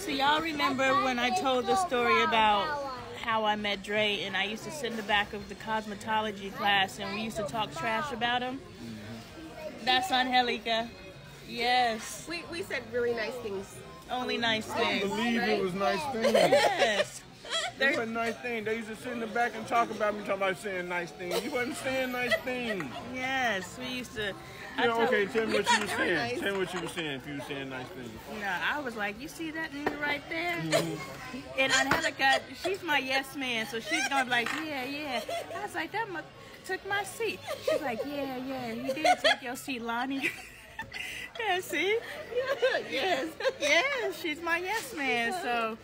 So y'all remember when I told the story about how I met Dre and I used to sit in the back of the cosmetology class and we used to talk trash about him? That's Angelica. Yes. We, we said really nice things. Only nice things. I things. believe it was nice things. Yes. It was nice things. They used to sit in the back and talk about me, talking about saying nice things. You wasn't saying nice things. Yes. We used to. I told- okay, tell me what you were saying. nice. Tell me what you were saying if you were saying nice things. No, I was like, you see that nigga right there? Mm-hmm. And Angelica, she's my yes man, so she's gonna be like, yeah, yeah. I was like, that took my seat. She's like, yeah, yeah, you did take your seat, Lonee. yeah, see? yes. Yeah, she's my yes man, so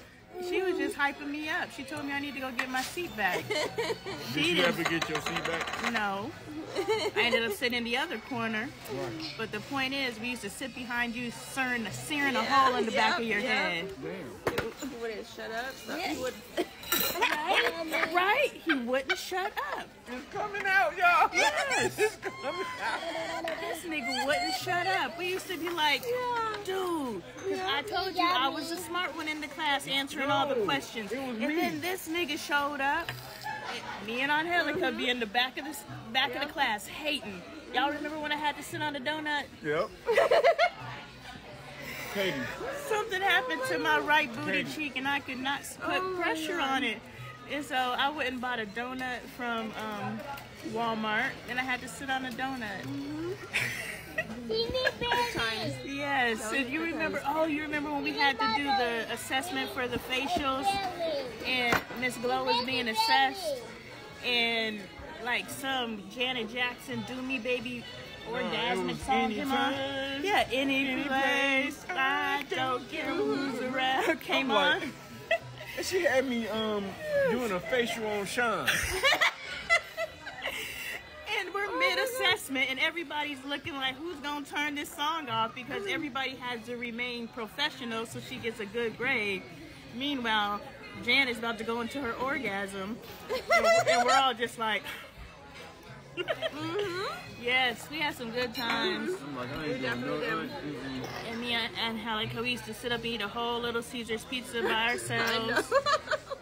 she was just hyping me up. She told me I need to go get my seat back. Did She you didn't. ever get your seat back? No. I ended up sitting in the other corner. But the point is, we used to sit behind you, searing, searing a hole in the back of your yeah. head. Damn. You wouldn't shut up. So Yeah. you would, Right? right? He wouldn't shut up. It's coming out, y'all. Yes. It's coming out. This nigga wouldn't shut up. We used to be like, dude, 'cause I told you I was the smart one in the class answering all the questions. and me. then this nigga showed up. Me and Angelica be in the back of the back of the class hating. Y'all remember when I had to sit on the donut? Yep. Katie, Something happened to my right booty Katie. cheek and I could not s- put oh, pressure on it. And so I went and bought a donut from um, Walmart and I had to sit on a donut. times. Yes, and you remember? Oh, you remember when we had to do the assessment for the facials, and Miss Glow was being assessed, and like some Janet Jackson "Do Me Baby" it orgasmic was song came on. Yeah, any place I don't care who's around came I'm on. Like- she had me um doing a facial on Sean. And we're mid assessment, and everybody's looking like who's gonna turn this song off because everybody has to remain professional so she gets a good grade. Meanwhile, Jan is about to go into her orgasm, and, and we're all just like, yes, we had some good times. I'm like, I ain't doing no. And me and Angelica, we used to sit up and eat a whole little Caesar's pizza by ourselves.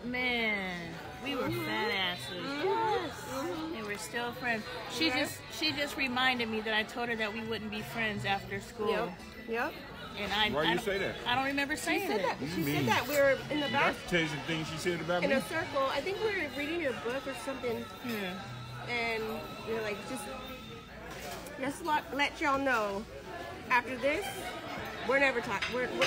Man, we were mm-hmm. fat asses. Mm-hmm. Yes. And we're still friends. She just she just reminded me that I told her that we wouldn't be friends after school. Yep. Yep. And I Why I you don't- say that? I don't remember She saying said it. that. She mean? said that. We were in the back That's the thing she said about in me. a circle. I think we were reading a book or something, Yeah. and we were like, just, just let, let y'all know. After this, we're never talking. We're, we're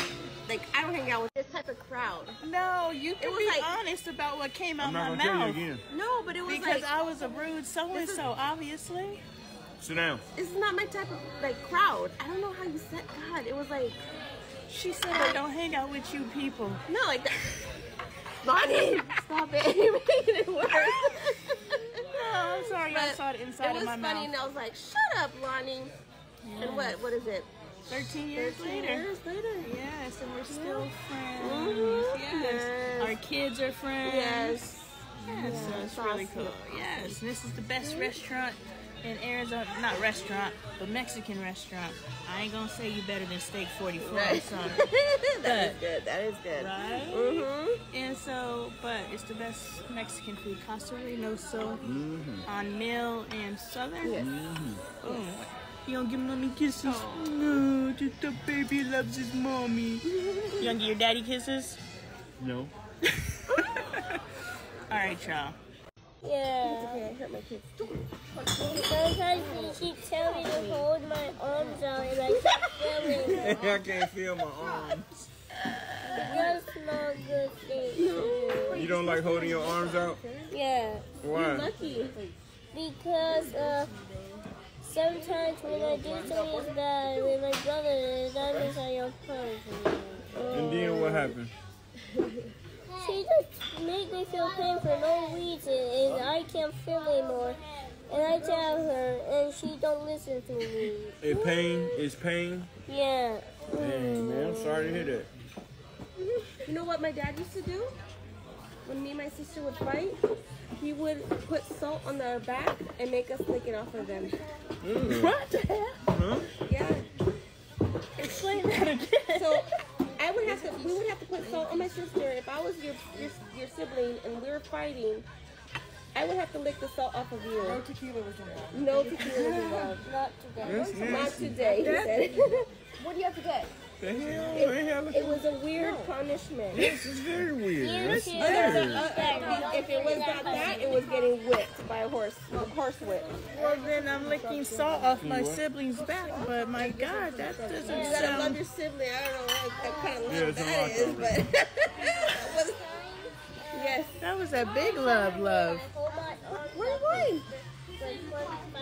like, I don't hang out with this type of crowd. No, you can be like- honest about what came out I'm not my gonna tell you mouth. again. No, but it was Because like, I was a rude so and so, obviously. Sit down. this is not my type of like crowd. I don't know how you said. God, it was like, She said I don't hang out with you people. no, like that. Lonee, stop it. You're making it worse. Oh, I'm sorry, But I saw it inside it was of my funny, and I was like, "Shut up, Lonee." And what? What is it? 13 years 13 later. years later. Yes, and we're still friends. Mhm. Yes. Yes. Our kids are friends. Yes. Yes, so it's Yes, really awesome. cool. Yes, and this is the best restaurant in Arizona. Not restaurant, but Mexican restaurant. I ain't gonna say you better than Steak 44 or Right. something. that is good. That is good. Right? Mm-hmm. And so, but it's the best Mexican food. Casa Reynoso on Mill and Southern. Yes. Oh, you don't give mommy kisses? No, just the baby loves his mommy. you don't give your daddy kisses? No. All right, y'all. Yeah. Okay, I hurt my kids. Sometimes she tell me to hold my arms out and I keep feeling I can't feel my arms. That's not good thing to. You don't like holding your arms out? Yeah. Why? Lucky. Because uh sometimes when I do something bad with my brother, that means I am punished. And then what happened? She just make me feel pain for no reason and I can't feel anymore. And I tell her and she don't listen to me. It pain is pain. Yeah. Dang, man, I'm sorry to hear that. You know what my dad used to do? When me and my sister would fight, he would put salt on our back and make us lick it off of them. Mm. What the hell? Huh? Yeah. Explain that again. So I would would have to we would have to put salt on my sister. If I was your your, your sibling and we were fighting, I would have to lick the salt off of you. No tequila was involved. No tequila was involved. Not today. That's Not today, he said. What do you have to get? The hell? The hell? it was a weird punishment. This is very weird. That's weird. If it was not that, it was getting whipped by a horse, a horse whip. Well, then I'm licking salt off my sibling's back, but my God, that doesn't You gotta love your sibling. I don't know what, kind of love Yeah, that is, but was- yes. That was a big love, love. Hold my arm. Where are you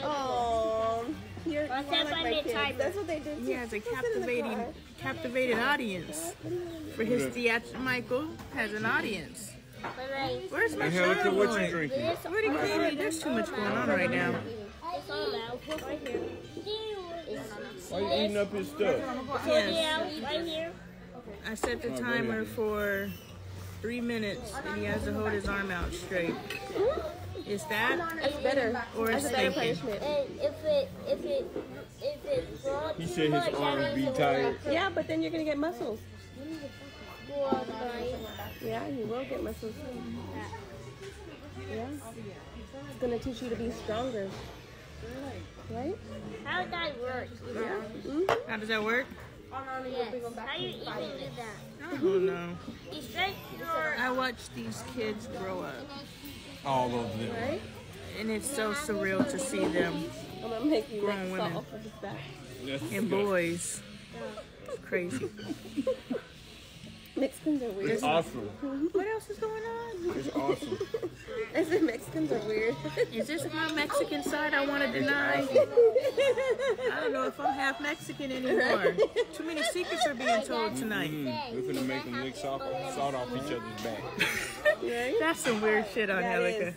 going? Oh, you're, you're I'll like my my kids. That's what they do. He too. has a Go sit in the captivating, captivated audience. For his theatrical, Michael has an audience. Where's my Angelica, shirt what you going? drinking? This Where'd he go? There's too much going on right now. It's all out. Right here. Why you eating up his stuff? Yes, Yeah, right here. I set the oh, timer for three minutes, and he has to hold his arm out straight. Is that That's better. or is That's a better punishment. And if it, if it, if it brought He too said his much, arms that be means tired. Yeah, but then you're gonna get muscles. go up by- Yeah, you will get muscles. Yeah. It's gonna teach you to be stronger. Right? How does that work? You know? Mm-hmm. How does that work? Yes. How you even do that? I don't know. You straight your I watch these kids grow up, All of them. Right? and it's so surreal to see them I'm gonna make you Grown women. off of his back. That's and boys. It's crazy. Mexicans are weird. It's awesome. What else is going on? It's awesome. I said Mexicans are weird. Is this my Mexican side I want to deny? I don't know if I'm half Mexican anymore. Too many secrets are being told tonight. Mm, we're gonna make them lick salt, salt off each other's back. Right? That's some weird shit, Angelica. is.